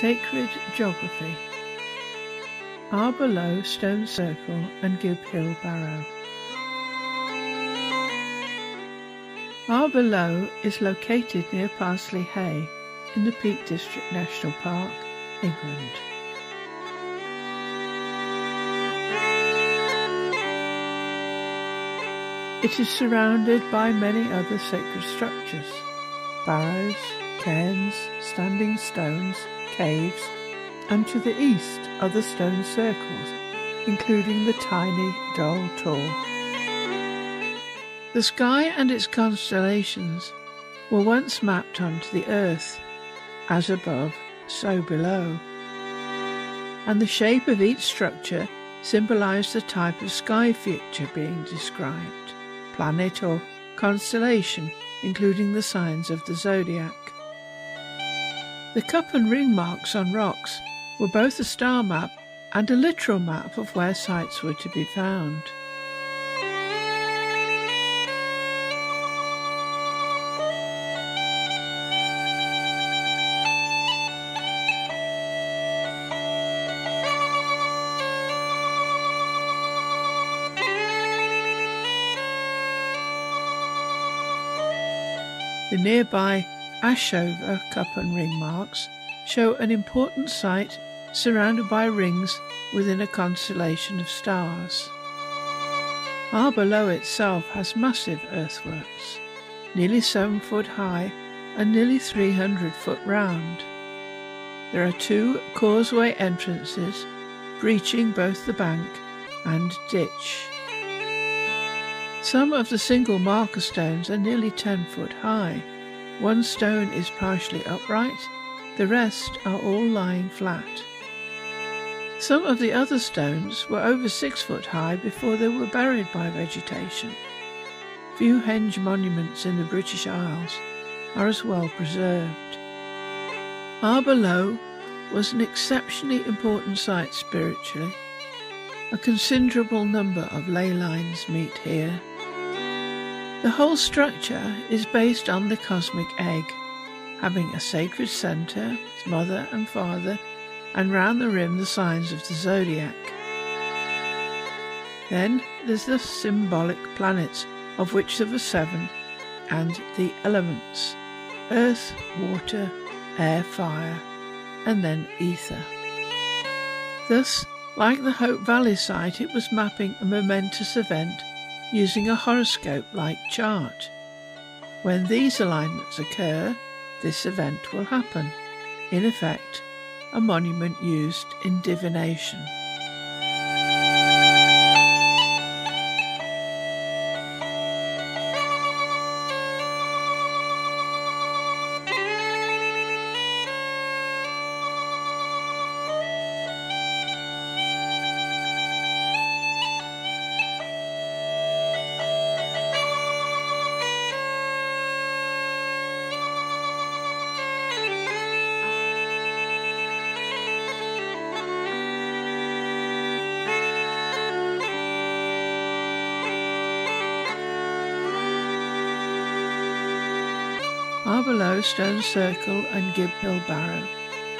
Sacred Geography Arbor Stone Circle and Gib Hill Barrow Arbor is located near Parsley Hay in the Peak District National Park, England. It is surrounded by many other sacred structures, barrows, cairns, standing stones, caves, and to the east other stone circles, including the tiny Doll Tor. The sky and its constellations were once mapped onto the earth, as above, so below. And the shape of each structure symbolized the type of sky feature being described, planet or constellation, including the signs of the zodiac. The cup and ring marks on rocks were both a star map and a literal map of where sites were to be found. The nearby Ashover cup and ring marks show an important site surrounded by rings within a constellation of stars. Arbor itself has massive earthworks, nearly 7 foot high and nearly 300 foot round. There are two causeway entrances breaching both the bank and ditch. Some of the single marker stones are nearly 10 foot high. One stone is partially upright, the rest are all lying flat. Some of the other stones were over six foot high before they were buried by vegetation. Few henge monuments in the British Isles are as well preserved. Arbor was an exceptionally important site spiritually. A considerable number of ley lines meet here. The whole structure is based on the cosmic egg, having a sacred centre, its mother and father, and round the rim the signs of the zodiac. Then there's the symbolic planets, of which there were seven, and the elements earth, water, air, fire, and then ether. Thus, like the Hope Valley site, it was mapping a momentous event using a horoscope-like chart. When these alignments occur, this event will happen. In effect, a monument used in divination. Arbor Stone Circle and Gib Hill Barrow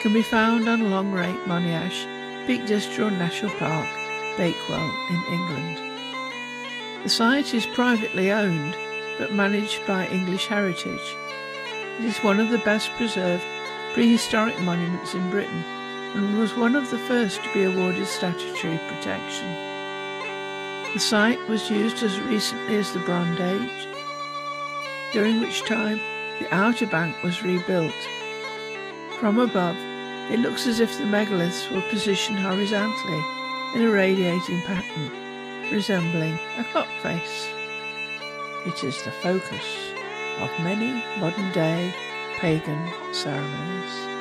can be found on Longrake Monyash, Peak District National Park, Bakewell in England. The site is privately owned but managed by English Heritage. It is one of the best preserved prehistoric monuments in Britain and was one of the first to be awarded statutory protection. The site was used as recently as the Bronze Age, during which time the outer bank was rebuilt. From above, it looks as if the megaliths were positioned horizontally in a radiating pattern, resembling a clock face. It is the focus of many modern day pagan ceremonies.